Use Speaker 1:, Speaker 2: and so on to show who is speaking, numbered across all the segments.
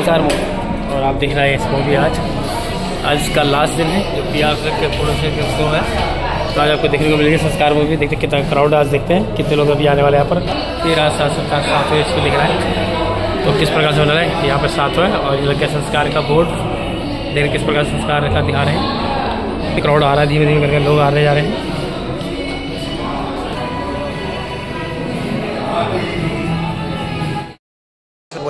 Speaker 1: नमस्कार और आप देख रहे हैं इस मूवी आज। आज का लास्ट दिन है, जो पी आर के फ़ोटो से शो है। तो आज आपको देखने को मिलेगी संस्कार मूवी देखते हैं कितना क्राउड आज देखते हैं, कितने लोग अभी आने वाले यहाँ पर। ये आज सात सात इस पर दिख रहा है। तो किस प्रकार से होना है? यहाँ पर सात है और ये लगे संस्कार का बोर्ड देख रहे किस प्रकार संस्कार का दिखा रहे हैं। क्राउड आ रहा है धीमे धीमे करके लोग आ रहे जा रहे हैं।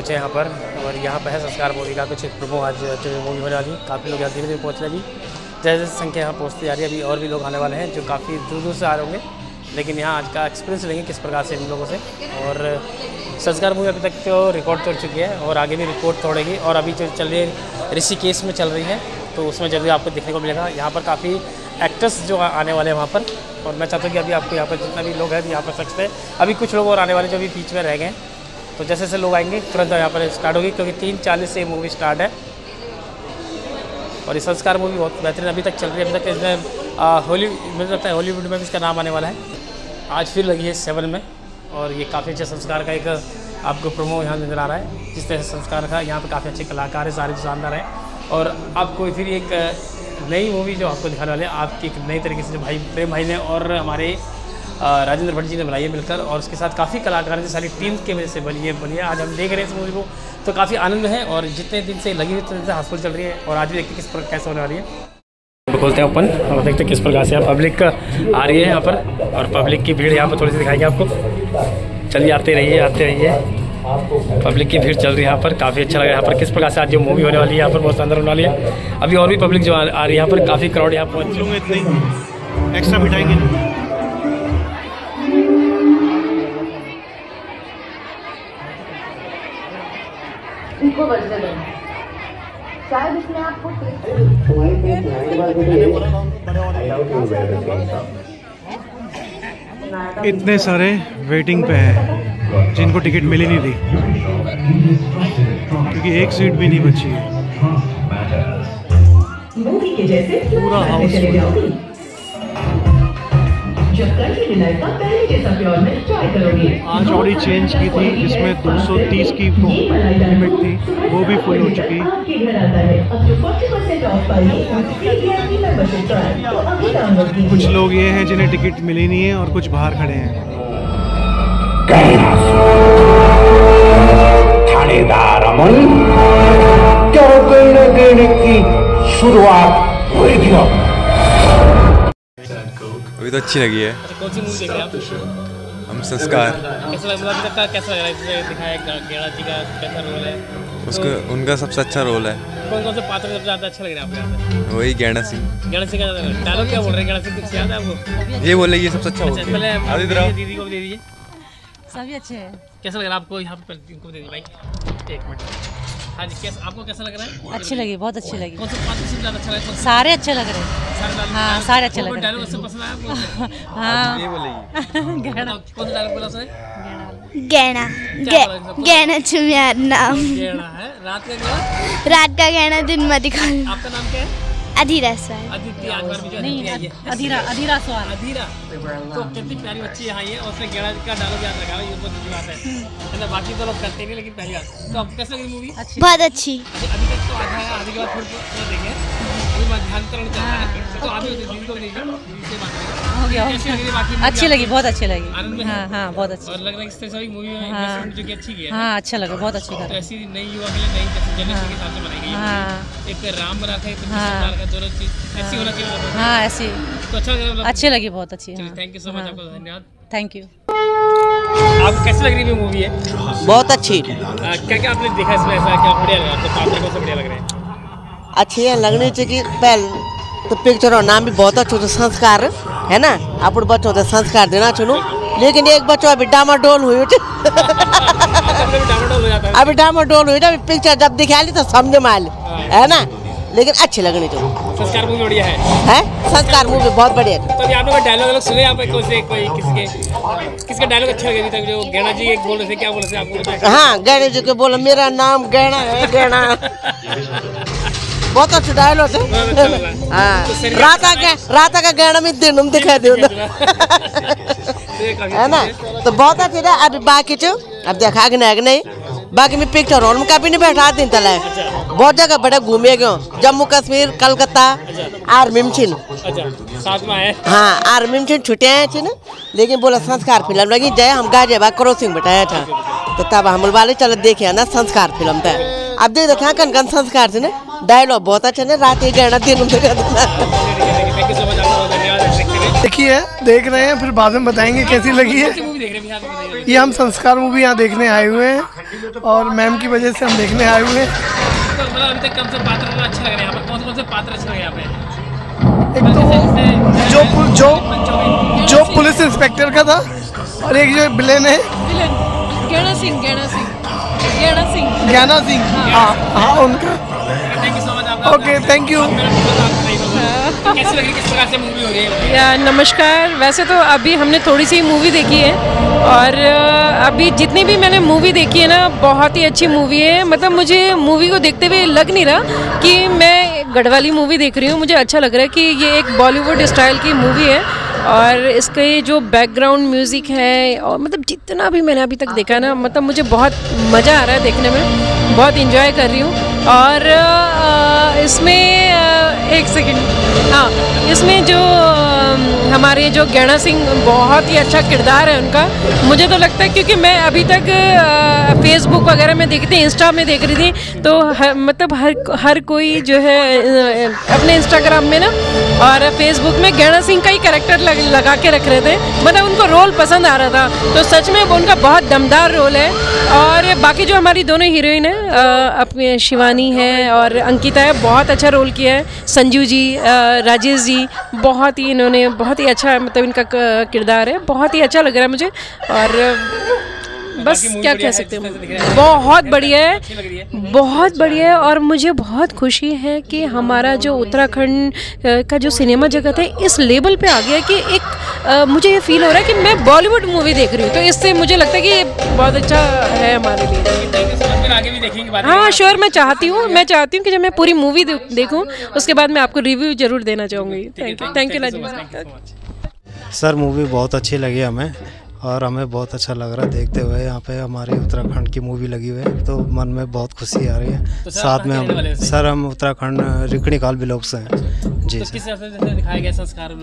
Speaker 1: पहुँचे यहाँ पर और यहाँ पर है संस्कार मूवी का कुछ प्रोमो आज मूवी होने वाली काफ़ी लोग यहाँ धीरे धीरे पहुँच रहे हैं अभी जैसे जैसे संख्या यहाँ पहुँचती जा रही है। अभी और भी लोग आने वाले हैं जो काफ़ी दूर दूर से आ रहे होंगे। लेकिन यहाँ आज का एक्सपीरियंस लेंगे किस प्रकार से इन लोगों से। और संस्कार मूवी अभी तक तो रिकॉर्ड तोड़ चुकी है और आगे भी रिकॉर्ड तोड़ेगी। और अभी जो चल रही है ऋषिकेश में चल रही है तो उसमें जल्दी आपको देखने को मिलेगा। यहाँ पर काफ़ी एक्टर्स जो आने वाले हैं वहाँ पर। और मैं चाहता हूँ कि अभी आपको यहाँ पर जितना भी लोग हैं, यहाँ पर सकते हैं। अभी कुछ लोग और आने वाले जो अभी बीच में रह गए हैं। तो जैसे जैसे लोग आएँगे, तुरंत यहाँ पर स्टार्ट होगी, क्योंकि तीन चालीस से मूवी स्टार्ट है। और ये संस्कार मूवी बहुत बेहतरीन अभी तक चल रही है। अभी तक इसमें हॉली मुझे लगता है हॉलीवुड में भी इसका नाम आने वाला है। आज फिर लगी है सेवन में, और ये काफ़ी अच्छे संस्कार का एक, आपको प्रोमो यहाँ नज़र आ रहा है। जिस तरह से संस्कार का, यहाँ पर काफ़ी अच्छे कलाकार है, सारे शानदार हैं। और आपको फिर एक, नई मूवी जो आपको दिखाने वाले आपकी एक नई तरीके से जो भाई, प्रेम भाई ने और हमारे राजेंद्र भट्ट जी ने बनाई है मिलकर और उसके साथ काफ़ी कलाकार हैं जो सारी टीम के वजह से बनी है बनी है। आज हम देख रहे हैं इस मूवी को तो काफ़ी आनंद है और जितने दिन से लगी हुई उतने दिन से हाउसफुल चल रही है और आज भी देखते हैं किस प्रकार कैसे होने वाली है। खोलते हैं ओपन और देखते हैं किस प्रकार से पब्लिक आ रही है यहाँ पर और पब्लिक की भीड़ यहाँ पर थोड़ी सी दिखाएँगे आपको। चलिए आते रहिए आते रहिए। पब्लिक की भीड़ चल रही है यहाँ पर काफ़ी अच्छा लगा यहाँ पर। किस प्रकार से आज जो मूवी होने वाली है यहाँ पर बहुत शानदार होने वाली है। अभी और भी पब्लिक जो आ रही है यहाँ पर काफ़ी क्राउड यहाँ पर।
Speaker 2: लूँगा इतने एक्स्ट्रा बिठाएँगे
Speaker 3: इनको बदले दो शायद इसमें आपको
Speaker 2: इतने सारे वेटिंग पे हैं जिनको टिकट मिली नहीं थी। क्योंकि एक सीट भी नहीं बची है।
Speaker 4: मूवी के जैसे
Speaker 2: पूरा हाउस
Speaker 4: चले जाओगी जब कल की डिनर का पहले जैसा प्योर में ट्राई करोगे।
Speaker 2: आज ऑडी चेंज की थी जिसमें 230 की तो लिमिट थी वो भी फुल हो चुकी।
Speaker 4: आपके घर आता है अब जो 40% ऑफ़ पाइए मेंबरशिप ट्राई तो
Speaker 2: कुछ लोग ये हैं जिन्हें टिकट मिली नहीं है और कुछ बाहर खड़े हैं।
Speaker 5: अच्छी लगी है।
Speaker 1: कौन सी मूवी देख रहे हैं आप?
Speaker 5: हम संस्कार।
Speaker 1: कैसा लग? मतलब का कैसा लग? रहा है दिखाया गेड़ा जी का कैसा रोल है?
Speaker 5: उसका उनका सबसे अच्छा रोल है।
Speaker 1: कौन कौन से पात्र सबसे ज़्यादा अच्छा लग रहा है आपको
Speaker 5: वही गैंडा सिंह।
Speaker 1: गेड़ा सिंह का डायलॉग क्या बोल रहे हैं? गेड़ा सिंह कुछ याद है आपको?
Speaker 5: ये बोले ये सबसे अच्छा हो।
Speaker 1: अच्छा पहले आप
Speaker 5: आदित्य
Speaker 1: दीदी को दे दीजिए।
Speaker 6: सभी अच्छे हैं।
Speaker 1: कैसा लग रहा है आपको? यहाँ पे इनको दे दीजिए भाई। एक मिनट। हाँ जी कैसा आपको कैसा लग रहा है?
Speaker 6: अच्छी लगी बहुत अच्छी लगी।
Speaker 1: कौन सा पात्र ज़्यादा अच्छा लगा कौन
Speaker 6: सारे अच्छे लग रहे हैं।
Speaker 1: सारे
Speaker 6: हाँ, सारे अच्छे लग रहे हैं।
Speaker 1: डायलॉग सबसे पसंद आया
Speaker 6: हाँ।
Speaker 5: ये बोलेगी
Speaker 6: गहना।
Speaker 1: कौन सा डायलॉग बोला उसने?
Speaker 7: गहना। गहना नाम।
Speaker 1: गेड़ा है? रात का गहना?
Speaker 7: रात का गहना दिन मत दिखाओ
Speaker 1: आपका नाम क्या है?
Speaker 7: अधीरा
Speaker 1: अदिति में जो
Speaker 6: नहीं
Speaker 1: है
Speaker 6: अधीरा अधीरा सवाल
Speaker 1: अधीरा तो कितनी प्यारी बच्ची यहाँ आई है और उसने गेड़ा का डालो याद रखा है ये बहुत अच्छी बात है। मतलब बाकी तो लोग करते नहीं लेकिन पहली बात। तो आपको कैसे लगी मूवी
Speaker 7: बहुत अच्छी।
Speaker 1: अभी अभी तक तो आधा है आधी के बाद थोड़ी फिर है। तो को
Speaker 6: गया अच्छी लगी बहुत अच्छी लगी।
Speaker 1: है?
Speaker 6: हाँ बहुत अच्छी।
Speaker 1: लग रहा है कि इस तरह से मूवी में
Speaker 6: हाँ।
Speaker 1: जो कि अच्छी की है
Speaker 6: हाँ अच्छा लगा बहुत अच्छी
Speaker 1: तो
Speaker 6: कर
Speaker 1: ऐसी नई युवा के लिए नई जनरेशन के हिसाब से बनाई गई है।
Speaker 6: हाँ।
Speaker 1: एक राम रखा है एक
Speaker 6: हाँ।
Speaker 1: का दोनों चीज़ ऐसी होना चाहिए।
Speaker 6: हाँ ऐसी।
Speaker 1: तो अच्छा लग रहा है
Speaker 6: अच्छी लगी बहुत अच्छी हाँ।
Speaker 1: थैंक यू सो मच आपको धन्यवाद।
Speaker 6: थैंक यू
Speaker 1: आपको कैसी लग रही है मूवी है
Speaker 8: बहुत अच्छी।
Speaker 1: क्या क्या आपने देखा इसमें ऐसा? क्या बढ़िया लगा? आपको पात्र सा बढ़िया लग रहे हैं?
Speaker 8: अच्छी है लगनी चाहिए कि पहले तो पिक्चर और नाम भी बहुत अच्छा होता संस्कार है ना? अपन बच्चों को संस्कार देना चुनो। लेकिन एक बच्चों अभी डामाडोल हुई अभी डामाडोल हुई अभी पिक्चर जब दिखा ली तो समझ में आली है ना? लेकिन अच्छी लगनी चाहिए।
Speaker 1: संस्कार मूवी बढ़िया है।
Speaker 8: है? संस्कार मूवी बहुत बढ़िया है।
Speaker 1: तो आप लोग डायलॉग अलग सुने यहाँ पे कोई से कोई किसी के किसका डायलॉग अच्छा लगे तक जो जी एक बोल रहे थे क्या बोल रहे थे आपको? बताया
Speaker 8: हाँ गणेश जी को बोला मेरा नाम गहना है गहना बहुत अच्छा डायलॉग है।
Speaker 1: अच्छा बोला।
Speaker 8: हाँ। राता का राता का गहना में दिन हम दिखा दो है ना? तो बहुत अच्छी है अभी बाकी चो अब देखा कि नहीं नहीं। बाकी मैं पिक्चर हॉल में कभी नहीं बैठा दिन तला। बहुत जगह बड़ा घूमे गए। जम्मू कश्मीर कलकत्ता आर मिमचिन।
Speaker 1: अच्छा। साथ में आए।
Speaker 8: हाँ आर मिमचिन छुट्टियाँ आए थी ना। लेकिन बोला संस्कार फ़िल्म लगी जय हम गाजियाबाद क्रॉसिंग बैठाया था। तो तब हम वाले चलो देखे ना संस्कार फ़िल्म था अब देख देखा कन कन संस्कार थे ना? डायलॉग बहुत अच्छा ना? रात ही गहना दिन
Speaker 1: सो
Speaker 9: देखिए देख रहे हैं फिर बाद में बताएँगे कैसी लगी है।
Speaker 1: आप
Speaker 9: ये हम संस्कार मूवी यहाँ देखने आए हुए हैं और मैम की वजह से हम देखने आए हुए हैं।
Speaker 1: तो मतलब अभी तक कौन से पात्र अच्छे लग रहे हैं यहाँ पर कौन कौन से पात्र अच्छे लग रहे हैं यहाँ पे
Speaker 9: एक तो जो जो जो पुलिस इंस्पेक्टर का था और एक जो विलेन है।
Speaker 6: गैणा सिंह। सिंह
Speaker 9: ज्ञाना सिंह। हाँ। हाँ उनका।
Speaker 1: थैंक यू सो मच आपका
Speaker 9: ओके थैंक यू
Speaker 1: कैसी लग रही है किस प्रकार से मूवी हो रही है।
Speaker 10: या नमस्कार। वैसे तो अभी हमने थोड़ी सी मूवी देखी है और अभी जितनी भी मैंने मूवी देखी है ना बहुत ही अच्छी मूवी है। मतलब मुझे मूवी को देखते हुए लग नहीं रहा कि मैं गढ़वाली मूवी देख रही हूँ। मुझे अच्छा लग रहा है कि ये एक बॉलीवुड स्टाइल की मूवी है। और इसके जो बैकग्राउंड म्यूज़िक है, और मतलब जितना भी मैंने अभी तक देखा ना मतलब मुझे बहुत मज़ा आ रहा है देखने में। बहुत इन्जॉय कर रही हूँ। और इसमें एक सेकेंड हाँ इसमें जो हमारे जो गैणा सिंह बहुत ही अच्छा किरदार है उनका। मुझे तो लगता है क्योंकि मैं अभी तक फेसबुक वगैरह में देखती थी इंस्टा में देख रही थी तो हर, मतलब हर हर कोई जो है अपने इंस्टाग्राम में ना और फेसबुक में गैणा सिंह का ही करेक्टर लग, लगा के रख रहे थे। मतलब उनको रोल पसंद आ रहा था। तो सच में वो उनका बहुत दमदार रोल है। और बाकी जो हमारी दोनों हीरोइन है अपने शिवानी है और अंकिता है बहुत अच्छा रोल किया है। संजू जी राजेश जी बहुत ही इन्होंने बहुत ही अच्छा मतलब इनका किरदार है बहुत ही अच्छा लग रहा है मुझे और बस क्या कह सकते हैं। बहुत बढ़िया है बहुत बढ़िया है और मुझे बहुत खुशी है कि हमारा जो उत्तराखंड का जो सिनेमा जगत है इस लेवल पे आ गया कि एक अ, मुझे ये फील हो रहा है कि मैं बॉलीवुड मूवी देख रही हूँ तो इससे मुझे लगता है कि ये बहुत अच्छा है हमारे लिए।
Speaker 1: देखेंगे
Speaker 10: हाँ श्योर मैं चाहती हूँ मैं चाहती हूँ कि जब मैं पूरी मूवी देखूँ उसके बाद मैं आपको रिव्यू ज़रूर देना चाहूँगी। Thank you thank you
Speaker 2: sir movie बहुत अच्छी लगी हमें और हमें बहुत अच्छा लग रहा है देखते हुए यहाँ पे हमारे उत्तराखंड की मूवी लगी हुई है तो मन में बहुत खुशी आ रही है।
Speaker 1: तो
Speaker 2: साथ में हम सर हम उत्तराखंड रिकणी काल ब्लॉक से हैं। जी
Speaker 1: तो
Speaker 2: सर
Speaker 1: किस तरह से दिखाया गया संस्कार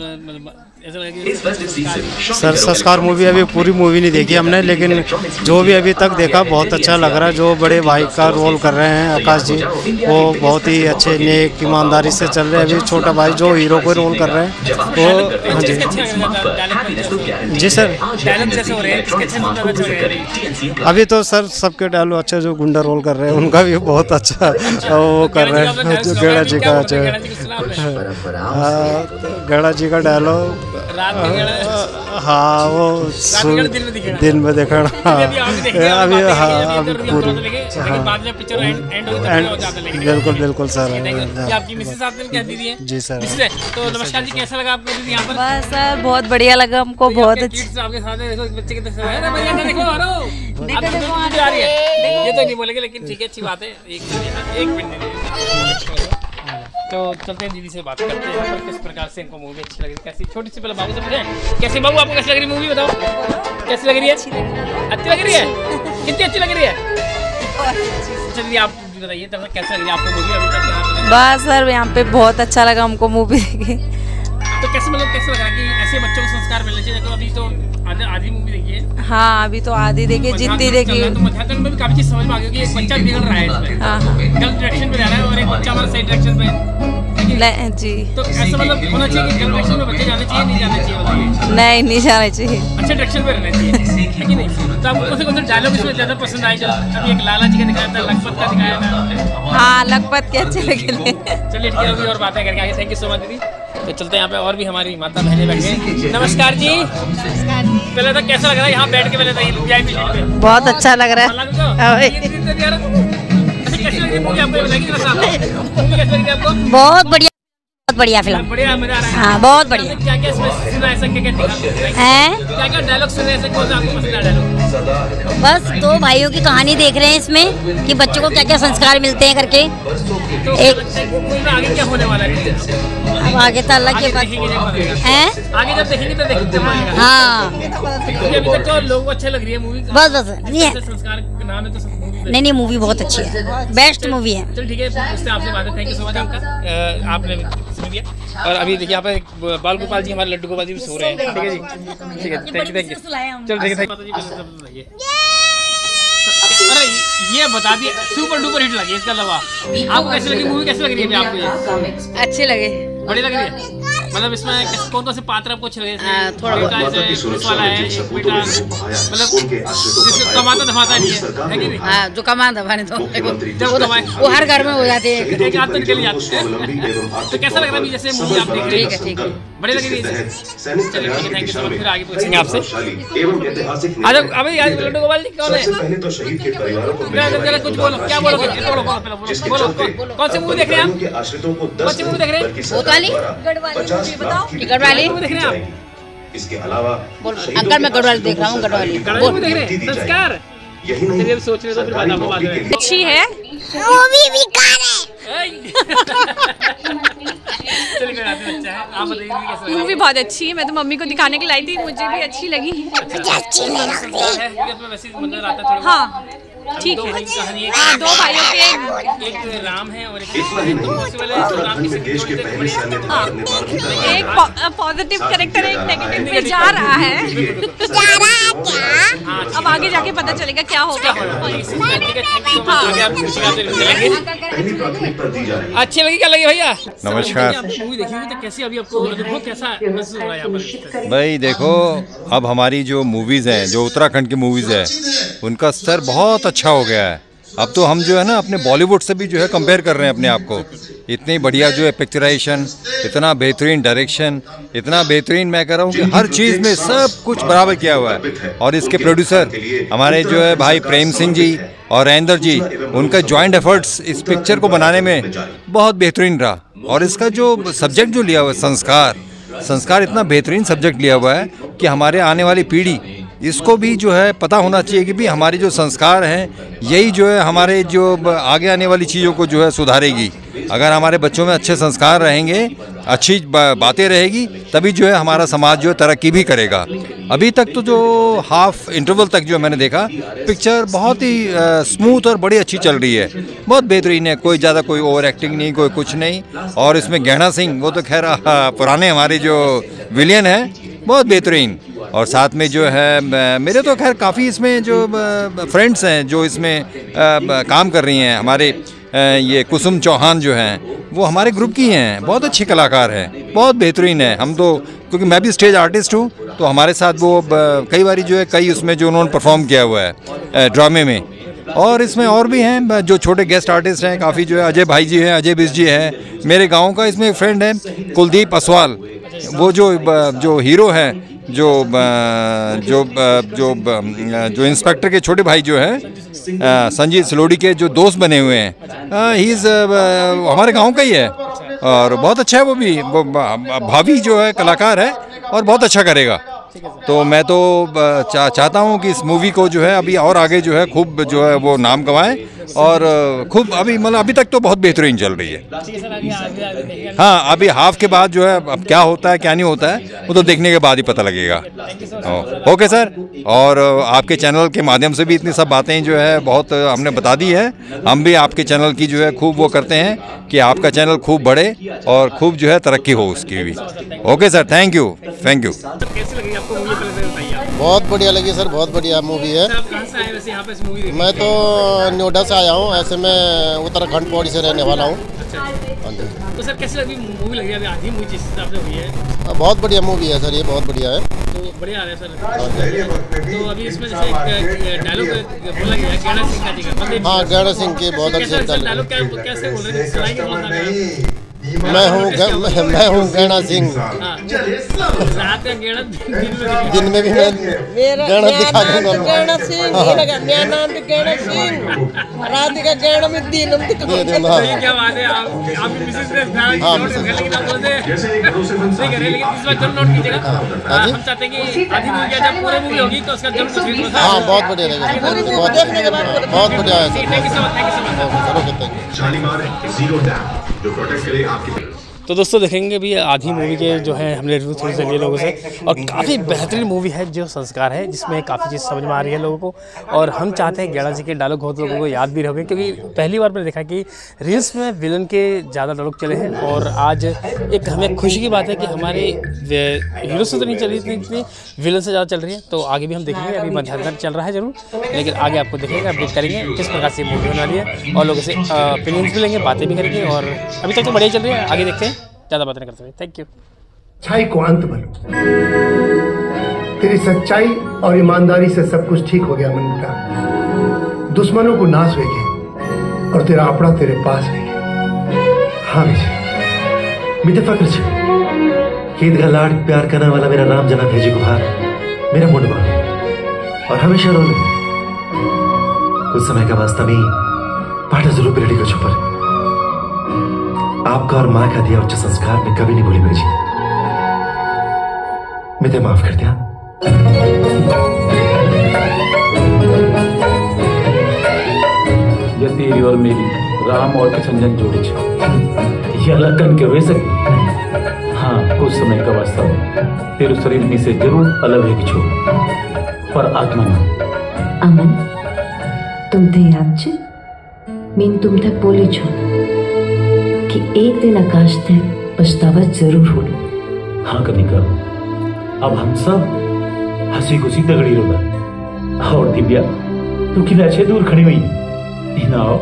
Speaker 1: ही-
Speaker 2: सर संस्कार मूवी अभी पूरी मूवी नहीं देखी हमने लेकिन जो भी अभी तक देखा बहुत अच्छा लग रहा है। जो बड़े भाई का रोल कर रहे हैं आकाश जी वो बहुत ही अच्छे नेक ईमानदारी से चल रहे हैं। अभी छोटा भाई जो हीरो को रोल कर रहे हैं वो हाँ जी।
Speaker 1: रहा था। डायलॉग
Speaker 2: जी सर
Speaker 1: डायलॉग जैसे हो रहे हैं? किसके हो रहे हैं?
Speaker 2: अभी तो सर सबके डायलॉग अच्छे जो गुंडा रोल कर रहे हैं उनका भी बहुत अच्छा वो कर रहे हैं। जो गेड़ा जी का अच्छा। हाँ, तो गेड़ा जी का डायलॉग
Speaker 1: रात में
Speaker 2: हाँ वो
Speaker 1: दिन में दिखेगा।
Speaker 2: दिन में देखना हाँ।
Speaker 1: अभी
Speaker 2: अभी हाँ अभी पूरी। हाँ।
Speaker 1: ज़्यादा लेंगे
Speaker 2: बिल्कुल बिल्कुल सर
Speaker 1: है
Speaker 2: जी सर
Speaker 1: तो नमस्कार जी कैसा लगा आपको दीदी यहाँ पर?
Speaker 6: बस सर बहुत बढ़िया लगा हमको बहुत अच्छा
Speaker 1: आपके साथ बच्चे कितने सही है। अरे भैया देखो अरे आप देखो वीडियो आ रही है। ये तो नहीं बोलेंगे लेकिन ठीक है अच्छी बात है। एक मिनट एक मिनट। तो चलते हैं दीदी से बात करते हैं पर किस प्रकार से इनको मूवी अच्छी लग। रही है कैसी? छोटी सी पहले बाबू से पूछे। कैसे बाबू आपको कैसी लग रही मूवी बताओ। कैसी लग रही है? अच्छी लग रही है। कितनी अच्छी लग रही है? चलिए आप बताइए कैसी लग रही है आपको मूवी अभी तक
Speaker 6: बस सर यहाँ पे बहुत अच्छा लगा हमको मूवी देखे
Speaker 1: तो कैसे मतलब कैसे लगा कि ऐसे बच्चों को संस्कार मिलने चाहिए? देखो अभी तो आधी मूवी देखी है।
Speaker 6: हाँ अभी तो आधी देखी जितनी देखी।
Speaker 1: तो मध्याह्न में भी काफ़ी चीज़ समझ में आ गई कि एक बच्चा बिगड़ रहा है। इसमें
Speaker 6: हाँ हाँ।
Speaker 1: गलत डायरेक्शन पे जा रहा है और एक बच्चा हमारा सही डायरेक्शन पे।
Speaker 6: नहीं, जी।
Speaker 1: तो ऐसा मतलब होना चाहिए कि गलत डायरेक्शन में बच्चे जाने चाहिए नहीं जाने चाहिए
Speaker 6: नहीं नहीं जाना चाहिए।
Speaker 1: अच्छे डायरेक्शन पे रहना चाहिए। है कि नहीं? तो आपको कौन से कौन से डायलॉग इसमें ज़्यादा पसंद आए जो अभी एक लाला जी का दिखाया था लखपत का दिखाया था।
Speaker 6: हाँ लखपत के अच्छे लगे
Speaker 1: चलिए ठीक है और बातें करके आगे। थैंक यू सो मच दीदी। तो चलते हैं यहाँ पे और भी हमारी माता बहने बैठे हैं। नमस्कार जी। पहले तो कैसा लग रहा है? यहाँ बैठ के पहले तो
Speaker 6: बहुत अच्छा लग रहा है।
Speaker 1: तो।
Speaker 6: हाँ,
Speaker 11: बहुत बढ़िया। बहुत बढ़िया फ़िल्म
Speaker 1: बढ़िया मज़ा आ रहा है।
Speaker 11: हाँ बहुत बढ़िया।
Speaker 1: क्या है?
Speaker 11: बस दो भाइयों की कहानी देख रहे हैं इसमें कि बच्चों को क्या क्या संस्कार मिलते हैं करके।
Speaker 1: तो
Speaker 11: एक
Speaker 1: आगे क्या होने वाला है?
Speaker 11: अब आगे तो अल्लाह के बाद हैं
Speaker 1: आगे जब देखेंगे तो देखेंगे
Speaker 11: हाँ
Speaker 1: अभी तक तो लोगों को अच्छी लग रही है मूवी
Speaker 11: बस बस ये
Speaker 1: संस्कार नाम है तो मूवी
Speaker 11: नहीं नहीं मूवी बहुत अच्छी है बेस्ट मूवी है
Speaker 1: चल ठीक है उससे आपसे बात है थैंक यू सो मच आपका आपने सुन लिया और अभी देखिए यहाँ पे बाल गोपाल जी हमारे लड्डू गोपाल जी भी सो रहे हैं ठीक है जी ठीक है थैंक यू थैंक यू चल ठीक है थैंक यू अरे ये बता दिए सुपर डुपर हिट लगी इसके अलावा आपको कैसी लगी मूवी कैसी लग रही है आपको
Speaker 6: अच्छे लगे
Speaker 1: बड़ी लग रही है मतलब इसमें कौन कौन से पात्र आपको अच्छे लगे
Speaker 6: हाँ, थोड़ा
Speaker 1: है मतलब कमाता धमाता नहीं है है कि नहीं?
Speaker 6: हाँ जो कमा तो
Speaker 1: जब वो दबाए
Speaker 6: वो हर घर में हो जाते हैं।
Speaker 1: एक तो निकल जाते हैं। तो कैसा लग रहा है अभी जैसे मूवी आप देख रहे हैं
Speaker 6: ठीक है ठीक है।
Speaker 1: बड़े लग रही है चलिए ठीक है थैंक यू सो मच फिर आगे पूछेंगे आपसे। आज अभी आज लड्डू गोपाल जी कौन है?
Speaker 12: तो शहीद के परिवारों को
Speaker 1: जरा जरा कुछ बोलो क्या बोलो बोलो बोलो बोलो कौन- कौन सी मूवी देख रहे हैं आप?
Speaker 12: आश्रितों को
Speaker 1: कौन सी मूवी देख रहे हैं?
Speaker 6: वाली?
Speaker 1: देख रहे हैं आप।
Speaker 12: इसके अलावा
Speaker 6: अंकल मैं गढ़वाली देख रहा हूँ गढ़वाली।
Speaker 1: संस्कार
Speaker 12: यही नहीं
Speaker 1: तो फिर
Speaker 6: अच्छी है।
Speaker 7: मूवी बेकार है।
Speaker 1: मूवी लगा?
Speaker 6: बहुत अच्छी है। मैं तो मम्मी को दिखाने के लाई थी मुझे भी अच्छी लगी।
Speaker 1: मुझे अच्छी लगती है। ही है
Speaker 6: हाँ ठीक
Speaker 1: दो
Speaker 6: है।
Speaker 1: भाई की कहानी है।
Speaker 6: हाँ, दो भाइयों के
Speaker 1: एक राम है और एक
Speaker 12: ही
Speaker 1: तो है तो राम की
Speaker 12: उत्तराखंड देश के पहले सैन्य अधिकार निर्माण भी करवाया
Speaker 6: एक पॉजिटिव कैरेक्टर एक नेगेटिव पे जा रहा है। अब आगे जाके पता चलेगा क्या होगा।
Speaker 12: है
Speaker 1: अच्छी लगी क्या लगी भैया?
Speaker 13: नमस्कार।
Speaker 1: आप मूवी देखी हुई तो कैसी अभी आपको कैसा महसूस हो रहा है यहाँ पर।
Speaker 13: भाई देखो अब हमारी जो मूवीज़ हैं जो उत्तराखंड की मूवीज़ है उनका स्तर बहुत अच्छा हो गया है। अब तो हम जो है ना अपने बॉलीवुड से भी जो है कंपेयर कर रहे हैं अपने आप को। इतनी बढ़िया जो है पिक्चराइजेशन इतना बेहतरीन डायरेक्शन इतना बेहतरीन मैं कह रहा हूँ कि हर चीज़ में सब कुछ बराबर किया हुआ है। और इसके प्रोड्यूसर हमारे जो है भाई प्रेम सिंह जी और रेंदर जी उनका जॉइंट एफर्ट्स इस पिक्चर को बनाने में बहुत बेहतरीन रहा। और इसका जो सब्जेक्ट जो लिया हुआ है संस्कार संस्कार इतना बेहतरीन सब्जेक्ट लिया हुआ है कि हमारे आने वाली पीढ़ी इसको भी जो है पता होना चाहिए कि भी हमारे जो संस्कार हैं, यही जो है हमारे जो आगे आने वाली चीज़ों को जो है सुधारेगी। अगर हमारे बच्चों में अच्छे संस्कार रहेंगे अच्छी बातें रहेगी, तभी जो है हमारा समाज जो है तरक्की भी करेगा। अभी तक तो जो हाफ़ इंटरवल तक जो मैंने देखा पिक्चर बहुत ही स्मूथ और बड़ी अच्छी चल रही है। बहुत बेहतरीन है, कोई ज़्यादा कोई ओवर एक्टिंग नहीं, कोई कुछ नहीं। और इसमें गहना सिंह, वो तो खैर पुराने हमारे जो विलियन है, बहुत बेहतरीन। और साथ में जो है मेरे तो खैर काफ़ी इसमें जो फ्रेंड्स हैं, जो इसमें काम कर रही हैं। हमारे ये कुसुम चौहान जो हैं वो हमारे ग्रुप की हैं। बहुत अच्छी कलाकार हैं। बहुत बेहतरीन है। हम तो क्योंकि मैं भी स्टेज आर्टिस्ट हूँ तो हमारे साथ वो कई बारी जो है, कई उसमें जो उन्होंने परफॉर्म किया हुआ है ड्रामे में। और इसमें और भी हैं जो छोटे गेस्ट आर्टिस्ट हैं, काफ़ी जो है, अजय भाई जी हैं, अजय बिस जी हैं। मेरे गाँव का इसमें एक फ्रेंड है, कुलदीप असवाल। वो जो जो हीरो है जो जो जो जो इंस्पेक्टर के छोटे भाई जो हैं संजीत सलोडी के जो दोस्त बने हुए हैं ही इज़ हमारे गाँव का ही है। और बहुत अच्छा है वो भी, वो भाभी जो है, कलाकार है, और बहुत अच्छा करेगा। तो मैं तो चा, चाहता हूँ कि इस मूवी को जो है अभी और आगे जो है खूब जो है वो नाम कमाएँ और खूब अभी मतलब अभी तक तो बहुत बेहतरीन चल रही है।
Speaker 1: है
Speaker 13: अभी हाफ़ के बाद जो है अब क्या होता है क्या नहीं होता है वो तो देखने के बाद ही पता लगेगा। ओके सर और आपके चैनल के माध्यम से भी इतनी सब बातें जो है बहुत हमने बता दी है। हम भी आपके चैनल की जो है खूब वो करते हैं कि आपका चैनल खूब बढ़े और खूब जो है तरक्की हो उसकी भी। Okay sir thank you thank you
Speaker 1: आपको मूवी पहले से बताइए
Speaker 14: बहुत बढ़िया लगी सर बहुत बढ़िया मूवी है।
Speaker 1: आप कहाँ से आए वैसे यहाँ पे इस मूवी
Speaker 14: मैं तो नोएडा से आया हूँ ऐसे में उत्तराखंड पौड़ी से रहने वाला हूँ।
Speaker 1: अच्छा
Speaker 14: हाँ जी।
Speaker 1: तो सर कैसी लगी मूवी लगी अभी आधी मूवी जिस हिसाब से हुई है।
Speaker 14: हाँ, बहुत बढ़िया मूवी है सर ये बहुत बढ़िया है।
Speaker 1: तो बढ़िया आ रहा है सर। तो अभी इसमें जैसे एक डायलॉग बोला गया है गैणा सिंह का जी का।
Speaker 14: हाँ गैणा सिंह के बहुत अच्छे डायलॉग
Speaker 1: कैसे बोल रहे सा
Speaker 14: मैं हूँ मैं, हूँ गैणा सिंह।
Speaker 1: हाँ रात दिन में
Speaker 14: भी मैं
Speaker 8: मेरा
Speaker 14: दिखा दूँगा।
Speaker 8: सिंह मेरा नाम तो गैणा सिंह। राधिका गैणा में दिन में
Speaker 14: दे दूँगा
Speaker 1: क्या बात है? आप ने
Speaker 14: हाँ,
Speaker 1: हाँ, हम चाहते हैं कि आधी मूवी या जब पूरी मूवी होगी तो
Speaker 14: हाँ बहुत बढ़िया लगा। बहुत बहुत बढ़िया है sir.
Speaker 1: Thank you so much thank you so much
Speaker 12: जो प्रोटेक्ट करे आपकी
Speaker 1: तो दोस्तों देखेंगे भी आधी मूवी के जो है हमने रिव्यू थोड़ी से लिए लोगों से। और काफ़ी बेहतरीन मूवी है जो संस्कार है, जिसमें काफ़ी चीज़ समझ में आ रही है लोगों को। और हम चाहते हैं गेड़ा जी के डायलॉग बहुत लोगों को याद भी रहोगे क्योंकि पहली बार मैंने देखा कि रील्स में विलन के ज़्यादा डायलॉग चले हैं। और आज एक हमें खुशी की बात है कि हमारे हीरो से तो नहीं चल रही इतनी इतनी विलन से ज़्यादा चल रही है। तो आगे भी हम देखेंगे, अभी मध्यान्ह चल रहा है ज़रूर, लेकिन आगे आपको देखेंगे अपडेट करेंगे किस प्रकार से मूवी होने वाली है। और लोगों से ओपिनियंस भी लेंगे, बातें भी करेंगे, और अभी तक तो बढ़िया चल रही है, आगे देखते हैं। ज़्यादा बातें नहीं करते थैंक यू
Speaker 15: अच्छाई को अंत बनो तेरी सच्चाई और ईमानदारी से सब कुछ ठीक हो गया मन का दुश्मनों को नाश हुए और तेरा अपना तेरे पास है हाँ विजय
Speaker 16: मिटे फक्र छे ईद का लाड प्यार करने वाला मेरा नाम जना भेजी गुहार। मेरा मुंड मारो और हमेशा रो कुछ समय का वास्ता में पाटा ज़रूर पिरडी को छुपर आपका और माँ का दिया उच्च संस्कार में कभी नहीं भूली मेरी जी मिते माफ़ कर दिया।
Speaker 17: ये तेरी और मेरी राम और किशनजन जोड़ी छो। ये अलग कन के हुए सके? हाँ कुछ समय का वास्ता हो। तेरे शरीर में से ज़रूर अलग है छो पर आत्मा ना।
Speaker 18: अमन तुम थे याद छे। मीन तुम तक बोली छो कि एक दिन आकाश थे पछतावा ज़रूर हो
Speaker 17: हाँ कनिका। अब हम सब हँसी खुशी तगड़ी होगा और दिव्या तू कि अच्छे दूर खड़ी हुई ना आओ।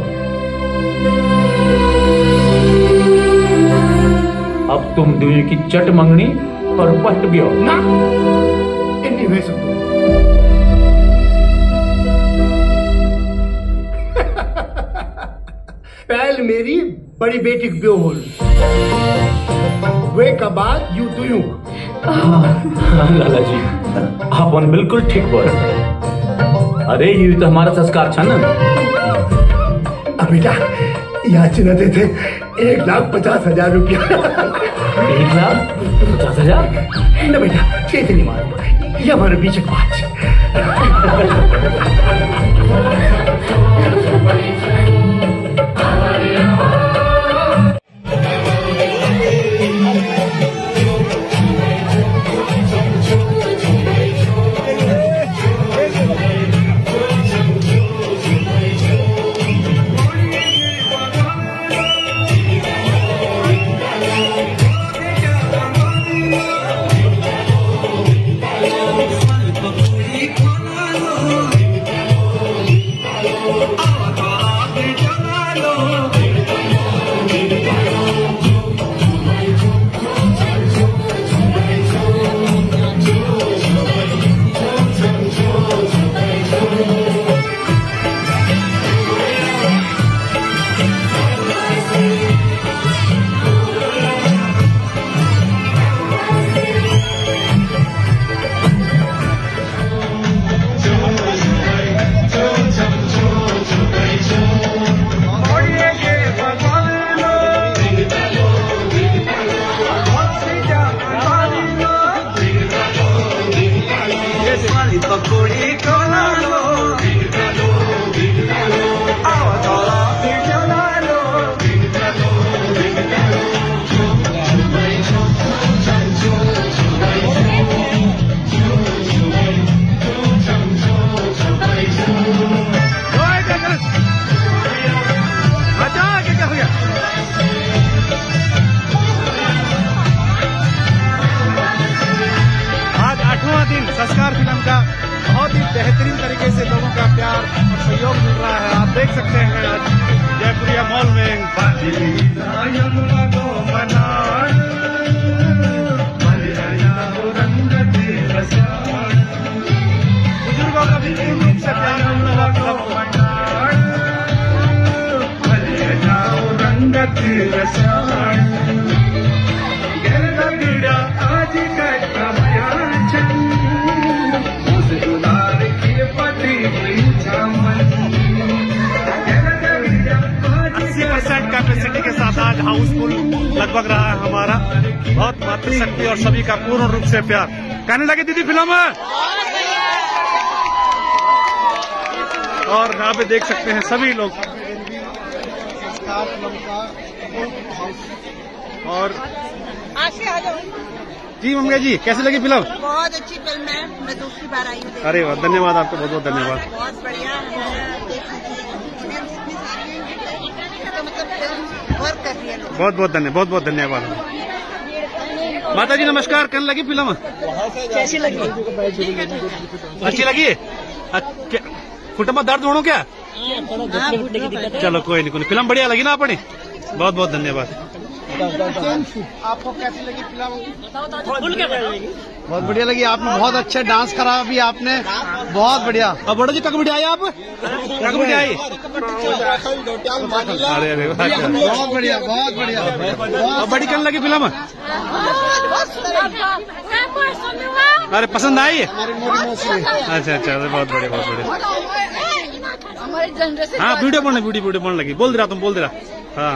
Speaker 17: अब तुम दुनिया की चट मंगनी और पट भी हो
Speaker 15: ना! हुए सब पहल मेरी बड़ी बेटी के ब्यो होल वे का बाद यू तू यू।
Speaker 17: हाँ लाला जी आप उन बिल्कुल ठीक बोल अरे ये तो हमारा संस्कार था ना।
Speaker 15: बेटा यहाँ चिन्ह देते एक लाख पचास हज़ार रुपया।
Speaker 17: एक लाख पचास हज़ार?
Speaker 15: न बेटा चेत नहीं मारो ये हमारे बीच बात।
Speaker 19: जयपुरिया मॉल में बुज़ुर्गों का भी पूर्ण रूप से प्यार मिलने वाला अस्सी साथ आज हाउसफुल लगभग रहा है हमारा। बहुत मातृशक्ति और सभी का पूर्ण रूप से प्यार। कहने लगे दीदी फ़िल्म है? और यहाँ पे देख सकते हैं सभी लोग। और जी मम्मी जी कैसे लगी फ़िल्म?
Speaker 20: बहुत अच्छी फ़िल्म है। मैं दूसरी बार आई हूँ।
Speaker 19: अरे वाह धन्यवाद आपको बहुत बहुत धन्यवाद।
Speaker 20: बहुत बढ़िया है। तो मतलब वर्क कर रही है लोग
Speaker 19: बहुत बहुत धन्यवाद बहुत बहुत धन्यवाद। माता जी नमस्कार कहने लगी फ़िल्म?
Speaker 20: कैसी लगी?
Speaker 19: अच्छी लगी? कुटुंब दर्द होना क्या? चलो कोई नहीं कोई फ़िल्म बढ़िया लगी ना अपनी? बहुत बहुत धन्यवाद।
Speaker 9: आपको कैसी लगी फ़िल्म? बहुत बढ़िया लगी आपने बहुत अच्छा डांस करा अभी आपने बहुत बढ़िया।
Speaker 19: अब बड़ो जी कब मिठाई आप? अरे अच्छा।
Speaker 9: बहुत बढ़िया बहुत बढ़िया।
Speaker 19: अब बड़ी कल लगी फ़िल्म? अरे पसंद आई? अच्छा अच्छा बहुत बढ़िया बहुत बढ़िया।
Speaker 20: हमारी
Speaker 19: हाँ वीडियो बनने वीडियो वीडियो बनने लगी। बोल दे रहा तुम बोल दे रहा। हाँ।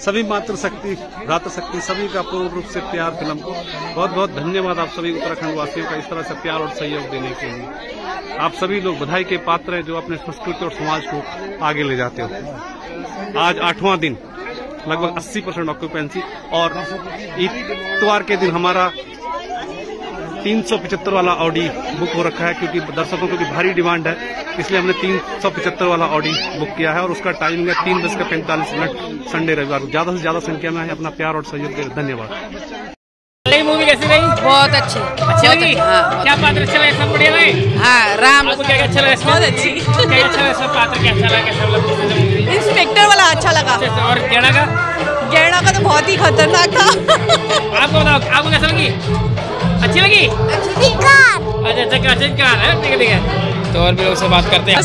Speaker 19: सभी मातृ शक्ति, भ्रातृ शक्ति, सभी का पूर्ण रूप से प्यार फ़िल्म को बहुत बहुत धन्यवाद आप सभी उत्तराखंड वासियों का इस तरह से प्यार और सहयोग देने के लिए। आप सभी लोग बधाई के पात्र हैं जो अपने संस्कृति और समाज को आगे ले जाते हो। आज आठवां दिन, लगभग 80 परसेंट ऑक्यूपेंसी और इतवार के दिन हमारा तीन सौ पिचहत्तर वाला ऑडी बुक हो रखा है क्योंकि दर्शकों की भारी डिमांड है इसलिए हमने तीन सौ पिचहत्तर वाला ऑडी बुक किया है और उसका टाइमिंग है तीन बजकर पैंतालीस मिनट संडे रविवार। को ज़्यादा से ज़्यादा संख्या में है अपना प्यार और सहयोग धन्यवाद।
Speaker 6: मूवी कैसी रही?
Speaker 20: बहुत अच्छी।
Speaker 6: अच्छी लगी क्या पात्र अच्छा लगा? सब बढ़िया लगे
Speaker 20: हाँ राम।
Speaker 6: आपको क्या अच्छा लगा
Speaker 20: बहुत अच्छी।
Speaker 6: क्या अच्छा लगा सब पात्र क्या अच्छा लगा? कैसा लगा?
Speaker 20: इंस्पेक्टर वाला अच्छा लगा।
Speaker 6: और गेड़ा का?
Speaker 20: गेड़ा का तो बहुत ही खतरनाक था।
Speaker 6: आपको बताओ आपको कैसा लगी? अच्छी लगी? अच्छा अच्छा अच्छा है? ठीक है ठीक है। तो और भी लोग से बात करते हैं।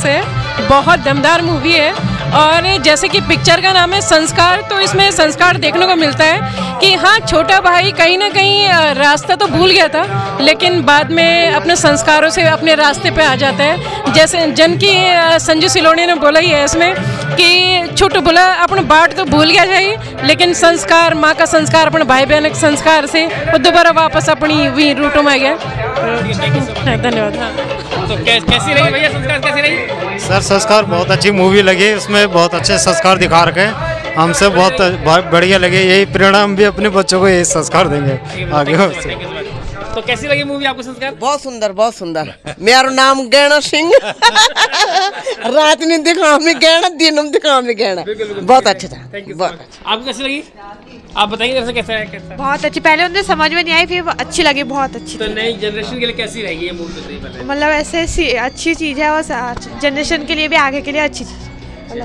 Speaker 10: बहुत दमदार मूवी है। और जैसे कि पिक्चर का नाम है संस्कार तो इसमें संस्कार देखने को मिलता है कि हाँ छोटा भाई कहीं ना कहीं रास्ता तो भूल गया था, लेकिन बाद में अपने संस्कारों से अपने रास्ते पे आ जाता है। जैसे जन की संजू सिलोनी ने बोला ही है इसमें कि छोटू बोला, अपना बाट तो भूल गया जाए लेकिन संस्कार, माँ का संस्कार, अपने भाई बहन के संस्कार से वो दोबारा वापस अपनी वही रूटों में आ गया। धन्यवाद।
Speaker 6: तो कैसी रही भैया संस्कार कैसी रही?
Speaker 2: सर संस्कार बहुत अच्छी मूवी लगी उसमें बहुत अच्छे संस्कार दिखा रखे हैं। हमसे बहुत बढ़िया लगे यही प्रेरणा हम भी अपने बच्चों को यही संस्कार देंगे। आगे
Speaker 6: तो कैसी लगी मूवी आपको संस्कार?
Speaker 8: बहुत सुंदर बहुत सुंदर। मेरा नाम गैणा सिंह। रात में दिखा में गैणा दिन में दिखा में गैणा। बहुत अच्छा था बहुत अच्छा।
Speaker 6: आपको कैसी लगी? आप बताइए कैसा है कैसा
Speaker 21: बहुत अच्छी पहले उन्हें समझ में नहीं आई फिर अच्छी लगी बहुत अच्छी
Speaker 6: तो नई जनरेशन के लिए कैसी रहेगी ये मूवी पहले।
Speaker 21: मतलब ऐसे सी- अच्छी चीज़ है और जनरेशन के लिए भी आगे के लिए अच्छी चीज़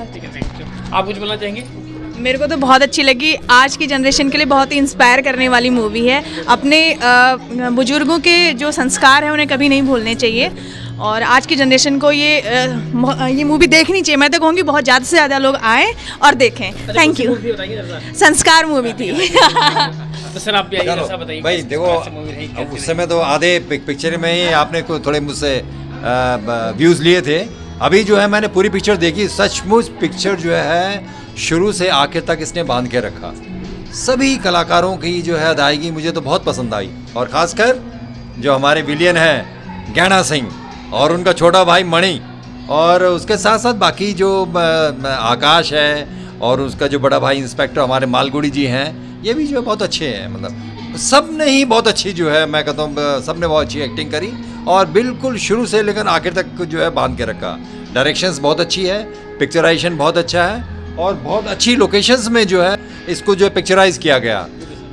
Speaker 6: आप कुछ बोलना चाहेंगे?
Speaker 22: मेरे को तो बहुत अच्छी लगी। आज की जनरेशन के लिए बहुत ही इंस्पायर करने वाली मूवी है। अपने बुज़ुर्गों के जो संस्कार हैं उन्हें कभी नहीं भूलने चाहिए। और आज की जनरेशन को ये ये मूवी देखनी चाहिए। मैं तो कहूँगी बहुत ज़्यादा से ज़्यादा लोग आएँ और देखें। थैंक यू संस्कार मूवी थी।
Speaker 6: तो सर आप भी आइए जैसा बताइए
Speaker 13: भाई देखो उस समय तो आधे पिक्चर में ही आपने को थोड़े मुझसे व्यूज़ लिए थे। अभी जो है मैंने पूरी पिक्चर देखी। सचमुच पिक्चर जो है शुरू से आखिर तक इसने बाँध के रखा। सभी कलाकारों की जो है अदायगी मुझे तो बहुत पसंद आई, और खासकर जो हमारे विलियन हैं, गैणा सिंह, और उनका छोटा भाई मणि, और उसके साथ साथ बाकी जो आकाश है, और उसका जो बड़ा भाई इंस्पेक्टर हमारे मालगुड़ी जी हैं, ये भी जो है बहुत अच्छे हैं मतलब सबने ही बहुत अच्छी जो है, मैं कहता हूँ सबने बहुत अच्छी एक्टिंग करी, और बिल्कुल शुरू से लेकर आखिर तक जो है बाँध के रखा। डायरेक्शंस बहुत अच्छी है पिक्चराइजेशन बहुत अच्छा है और बहुत अच्छी लोकेशंस में जो है, इसको जो है पिक्चराइज किया गया।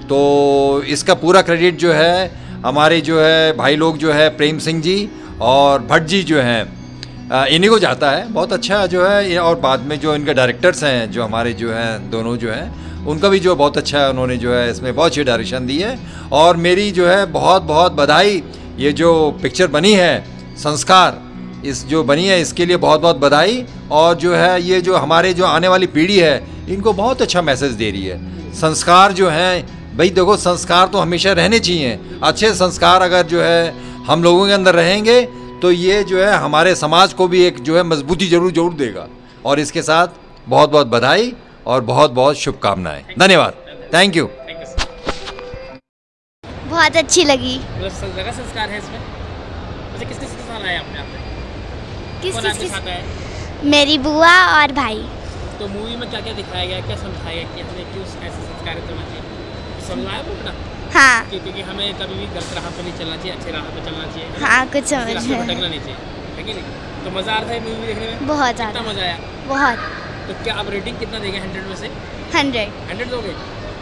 Speaker 13: तो इसका पूरा क्रेडिट जो है, हमारे जो है भाई लोग जो है, प्रेम सिंह जी और भट्ट जी जो हैं इन्हीं को जाता है। बहुत अच्छा जो है और बाद में जो इनके डायरेक्टर्स हैं, जो हमारे जो हैं, दोनों जो हैं, उनका भी जो बहुत अच्छा उन्होंने जो है इसमें बहुत अच्छी डायरेक्शन दी है। और मेरी जो है बहुत बहुत बधाई, ये जो पिक्चर बनी है, संस्कार इस जो बनी है इसके लिए बहुत बहुत बधाई। और जो है ये जो हमारे जो आने वाली पीढ़ी है इनको बहुत अच्छा मैसेज दे रही है। संस्कार जो हैं भाई देखो संस्कार तो हमेशा रहने चाहिए। अच्छे संस्कार अगर जो है हम लोगों के अंदर रहेंगे तो ये जो है हमारे समाज को भी एक जो है मजबूती ज़रूर ज़रूर देगा। और इसके साथ बहुत बहुत बधाई और बहुत बहुत शुभकामनाएँ। धन्यवाद। थैंक यू
Speaker 7: बहुत अच्छी लगी।
Speaker 6: लगा संस्कार है इसमें। किस किस के साथ आए आपने आपने
Speaker 7: किस किस किस
Speaker 6: साथ
Speaker 7: मेरी बुआ और भाई।
Speaker 1: तो मूवी में क्या क्या दिखाया गया क्या समझाया गया कि हमें क्यों ऐसे संस्कार करना चाहिए? समझ में आया पूरा
Speaker 7: हाँ
Speaker 1: क्योंकि हमें कभी भी गलत राह पर नहीं चलना चाहिए अच्छे राह पर चलना चाहिए। हाँ,
Speaker 7: कुछ समझ।
Speaker 1: भटकना नहीं चाहिए। है नहीं? तो मज़ा आ रहा है मूवी देखने में?
Speaker 7: बहुत ज़्यादा।
Speaker 1: मज़ा आया?
Speaker 7: बहुत।
Speaker 1: तो क्या आप रेटिंग कितना देंगे हंड्रेड में से?
Speaker 7: हंड्रेड
Speaker 1: हंड्रेड दोगे?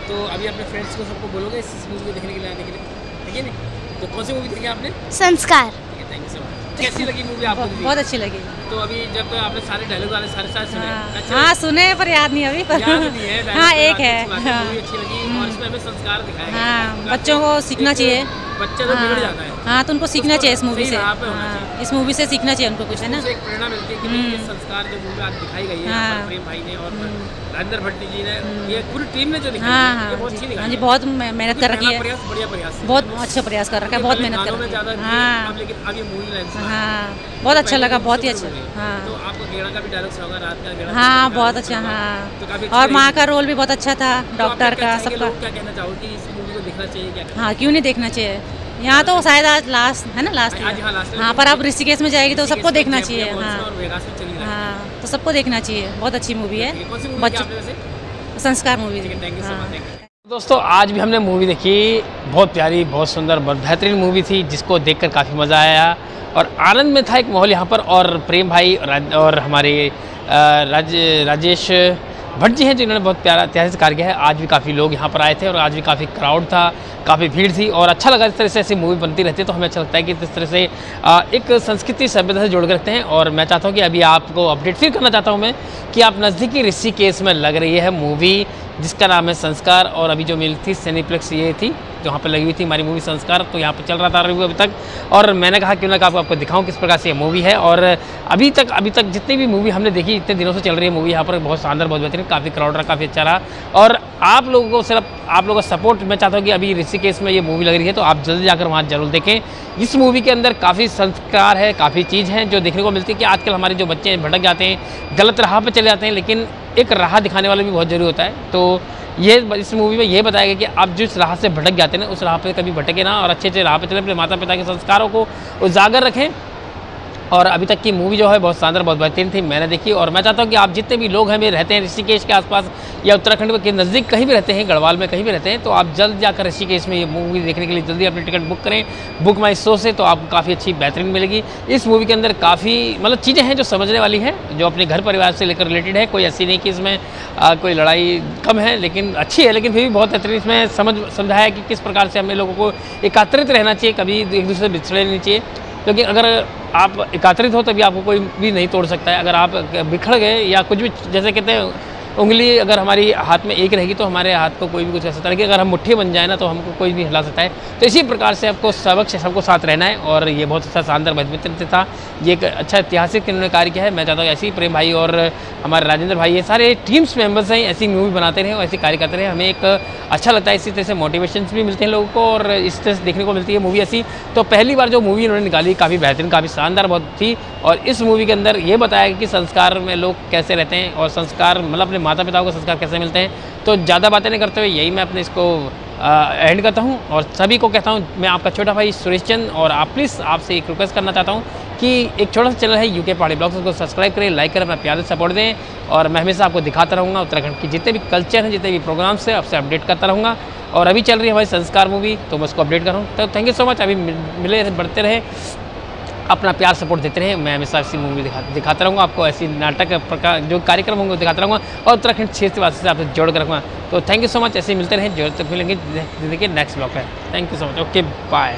Speaker 1: तो अभी अपने फ्रेंड्स को सबको बोलोगे इस मूवी को देखने के लिए आने के लिए। ठीक है नहीं? तो कौन सी मूवी देखी आपने?
Speaker 7: संस्कार।
Speaker 1: ठीक है थैंक यू सो मच कैसी लगी मूवी आपको?
Speaker 23: बहुत अच्छी लगी।
Speaker 1: तो अभी जब तो आपने सारे डायलॉग वाले सारे सारे सुने अच्छा
Speaker 23: हाँ सुने पर याद नहीं अभी पर
Speaker 1: याद नहीं है
Speaker 23: हाँ एक
Speaker 1: तो
Speaker 23: है।
Speaker 1: अच्छी
Speaker 23: हाँ
Speaker 1: अच्छी लगी और इसमें हमें संस्कार दिखाया हाँ।
Speaker 23: बच्चों को सीखना चाहिए।
Speaker 1: बच्चा तो बिगड़ जाता है।
Speaker 23: हाँ तो उनको सीखना चाहिए इस मूवी से। हाँ, इस मूवी से सीखना चाहिए उनको कुछ है ना?
Speaker 1: एक प्रेरणा मिलती है कि संस्कार जो मूवी आज दिखाई गई है
Speaker 23: हाँ।
Speaker 1: प्रेम भाई ने और राजेंद्र भट्टी जी ने ये पूरी टीम ने जो दिखाई
Speaker 23: हाँ
Speaker 1: है,
Speaker 23: हाँ
Speaker 1: बहुत अच्छी दिखाई
Speaker 23: हाँ जी बहुत मेहनत कर रखी है।
Speaker 1: बढ़िया प्रयास
Speaker 23: बहुत अच्छा प्रयास कर रखा है बहुत मेहनत कर रखी है। हाँ।
Speaker 1: लेकिन अब मूवी
Speaker 23: हाँ।
Speaker 1: तो
Speaker 23: बहुत अच्छा लगा
Speaker 1: तो
Speaker 23: बहुत ही अच्छा हाँ।
Speaker 1: तो आपको गेड़ा का भी डायलॉग होगा रात का गेड़ा
Speaker 23: हाँ बहुत अच्छा हाँ।
Speaker 1: तो
Speaker 23: और माँ का रोल भी बहुत अच्छा था
Speaker 1: तो
Speaker 23: डॉक्टर का सबका।
Speaker 1: क्या कहना चाहोगे देखना चाहिए क्या
Speaker 23: हाँ क्यों नहीं देखना चाहिए? यहाँ तो शायद आज लास्ट है ना लास्ट
Speaker 1: आज हाँ, last है,
Speaker 23: पर आप ऋषिकेश में जाएगी तो सबको देखना चाहिए हाँ।
Speaker 1: है।
Speaker 23: तो सबको देखना चाहिए बहुत अच्छी मूवी है। बच्चों संस्कार मूवी हाँ।
Speaker 1: मच दोस्तों आज भी हमने मूवी देखी बहुत प्यारी बहुत सुंदर बहुत बेहतरीन मूवी थी जिसको देखकर काफ़ी मज़ा आया। और आनंद में था एक माहौल यहाँ पर और प्रेम भाई और हमारे राज राजेश भट्ट जी हैं जिन्होंने बहुत प्यारा ऐतिहासिक कार्य किया है। आज भी काफ़ी लोग यहाँ पर आए थे और आज भी काफ़ी क्राउड था, काफ़ी भीड़ थी और अच्छा लगा इस तरह से ऐसी मूवी बनती रहती है तो हमें अच्छा लगता है कि इस तरह से एक संस्कृति सभ्यता से जोड़ के रखते हैं। और मैं चाहता हूँ कि अभी आपको अपडेट फिर करना चाहता हूँ मैं कि आप नज़दीकी ऋषिकेश में लग रही है मूवी जिसका नाम है संस्कार, और अभी जो मिल थी सेनीप्लेक्स ये थी जहाँ पर लगी हुई थी हमारी मूवी संस्कार तो यहाँ पर चल रहा था रिव्यू अभी तक। और मैंने कहा, क्यों ना आपको आपको दिखाऊँ किस प्रकार से ये मूवी है? और अभी तक अभी तक जितनी भी मूवी हमने देखी, इतने दिनों से चल रही है मूवी यहाँ पर बहुत शानदार, बहुत बेहतरीन, काफ़ी क्राउड रहा, काफ़ी अच्छा रहा। और आप लोगों को सिर्फ़, आप लोगों का सपोर्ट मैं चाहता हूँ कि अभी ऋषिकेश में ये मूवी लग रही है तो आप जल्दी जाकर वहाँ ज़रूर देखें। इस मूवी के अंदर काफ़ी संस्कार है, काफ़ी चीज़ हैं, जो देखने को मिलती है कि आजकल हमारे जो बच्चे हैं भटक जाते हैं, गलत राह पर चले जाते हैं, लेकिन एक राह दिखाने वाला भी बहुत ज़रूरी होता है। तो ये इस मूवी में ये बताया गया कि आप जिस राह से भटक जाते हैं ना उस राह पे कभी भटके ना और अच्छे अच्छे राह पे चले, अपने माता पिता के संस्कारों को उजागर रखें। और अभी तक की मूवी जो है बहुत शानदार, बहुत बेहतरीन थी, मैंने देखी और मैं चाहता हूँ कि आप जितने भी लोग हैं, मेरे रहते हैं ऋषिकेश के आसपास या उत्तराखंड के नज़दीक कहीं भी रहते हैं, गढ़वाल में कहीं भी रहते हैं तो आप जल्द जाकर ऋषिकेश में ये मूवी देखने के लिए जल्दी अपनी टिकट बुक करें। बुक माई शो से तो आपको काफ़ी अच्छी बेहतरीन मिलेगी। इस मूवी के अंदर काफ़ी मतलब चीज़ें हैं जो समझने वाली हैं, जो अपने घर परिवार से लेकर रिलेटेड है। कोई ऐसी नहीं कि इसमें कोई लड़ाई कम है, लेकिन अच्छी है, लेकिन फिर भी बहुत बेहतरीन। इसमें समझ, समझाया कि किस प्रकार से हमें लोगों को एकत्रित रहना चाहिए, कभी एक दूसरे से बिछड़े नहीं चाहिए। क्योंकि अगर आप एकत्रित हो तभी आपको कोई भी नहीं तोड़ सकता है। अगर आप बिखर गए या कुछ भी, जैसे कहते हैं उंगली अगर हमारी हाथ में एक रहेगी तो हमारे हाथ को कोई भी कुछ कर सकता अगर हम मुट्ठी बन जाए ना तो हमको कोई भी हिला सकता है। तो इसी प्रकार से आपको सबक से सबको साथ रहना है और ये बहुत अच्छा शानदार बेहतरीन था। ये एक अच्छा ऐतिहासिक इन्होंने कार्य किया है। मैं चाहता हूँ ऐसे ही प्रेम भाई और हमारे राजेंद्र भाई, ये सारे टीम्स मेंबर्स हैं, ऐसी मूवी बनाते रहे और ऐसे कार्य करते रहे। हमें एक अच्छा लगता है इसी तरह से मोटिवेशन भी मिलते हैं लोगों को और इस तरह से देखने को मिलती है मूवी ऐसी। तो पहली बार जो मूवी इन्होंने निकाली, काफ़ी बेहतरीन, काफ़ी शानदार बहुत थी और इस मूवी के अंदर ये बताया कि संस्कार में लोग कैसे रहते हैं और संस्कार मतलब अपने माता पिताओं को संस्कार कैसे मिलते हैं? तो ज़्यादा बातें नहीं करते हुए यही मैं अपने इसको एंड करता हूँ और सभी को कहता हूँ, मैं आपका छोटा भाई सुरेश चंद और आप प्लीज़ आपसे एक रिक्वेस्ट करना चाहता हूँ कि एक छोटा सा चैनल है यूके पहाड़ी ब्लॉग्स उसको सब्सक्राइब करें लाइक करें, अपना प्यार से सपोर्ट दें और मैं हमेशा आपको दिखाता रहूँगा उत्तराखंड की जितने भी कल्चर हैं, जितने भी प्रोग्राम्स हैं, आपसे अपडेट करता रहूँगा और अभी चल रही है हमारी संस्कार मूवी तो मैं उसको अपडेट कर रहा हूँ। तो थैंक यू सो मच अभी मिले बढ़ते रहे। अपना प्यार सपोर्ट देते रहे। मैं हमेशा ऐसी मूवी दिखा, दिखाता रहूँगा। आपको ऐसी नाटक प्रकार, जो कार्यक्रम होंगे वो दिखाता रहूँगा और उत्तराखंड क्षेत्र से आपसे जोड़ कर रखूँगा। तो थैंक यू सो मच ऐसे मिलते रहे। जोड़ तक मिलेंगे देखिए नेक्स्ट ब्लॉक है thank you so much okay bye